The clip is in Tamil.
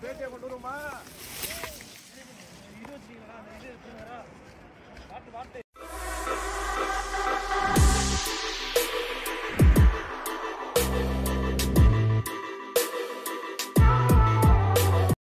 பேட்டியை கொண்டு வருமா இது வச்சுக்கீங்களா அந்த இது எடுத்துங்களா வாட்டு வாட்டு.